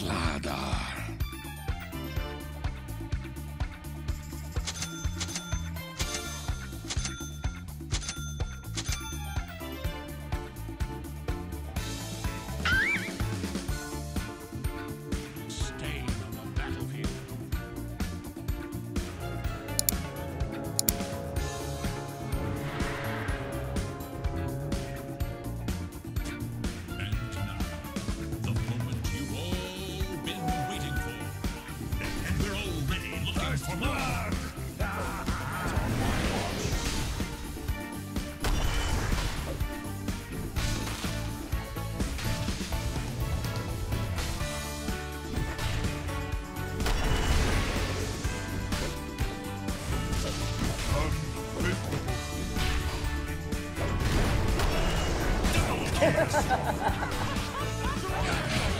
Slardar. ハハハハ!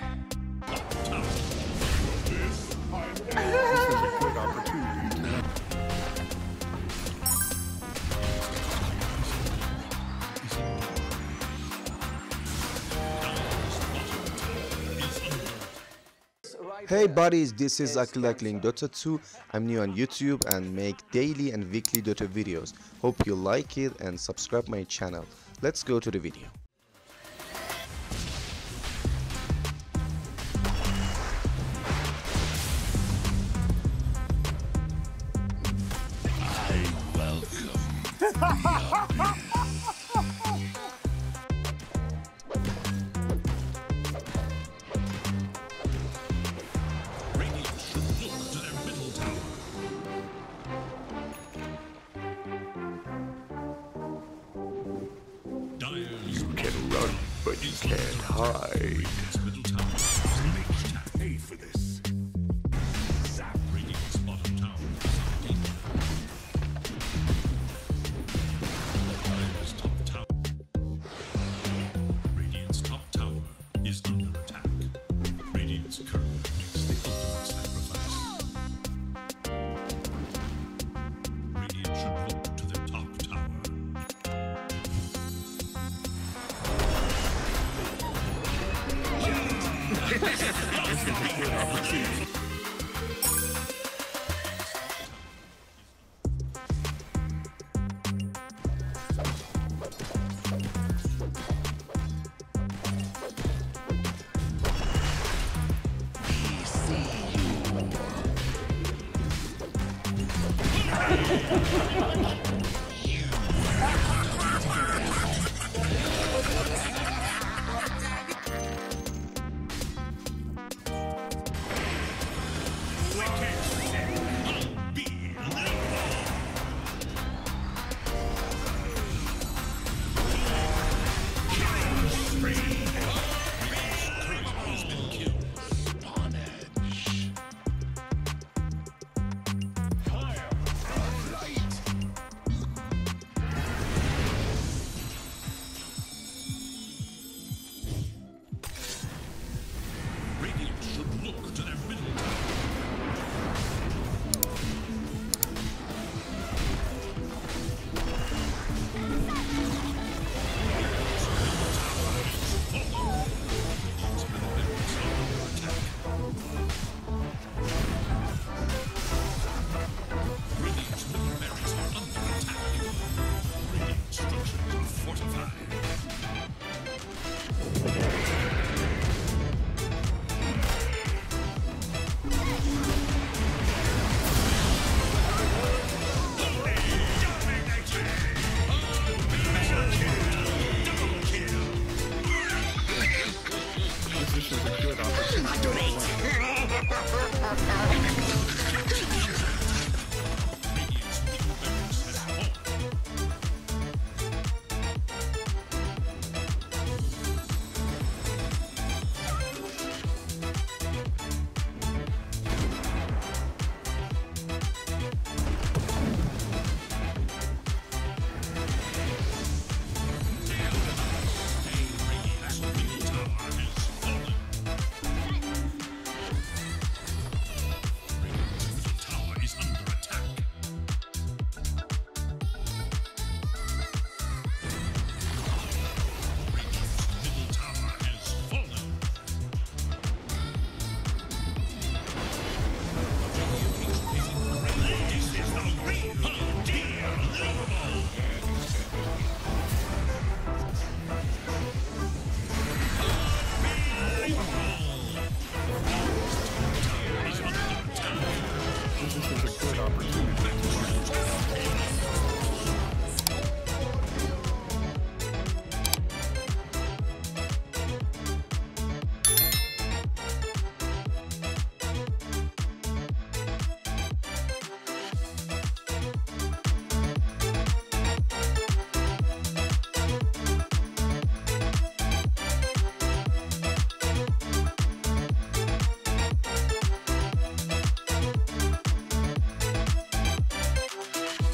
Hey buddies, this is Ugly Duckling Dota 2. I'm new on YouTube and make daily and weekly Dota videos. Hope you like it and subscribe my channel. Let's go to the video. I welcome. but you can't hide. This is a good opportunity. Ha ha! Ha ha ha ha!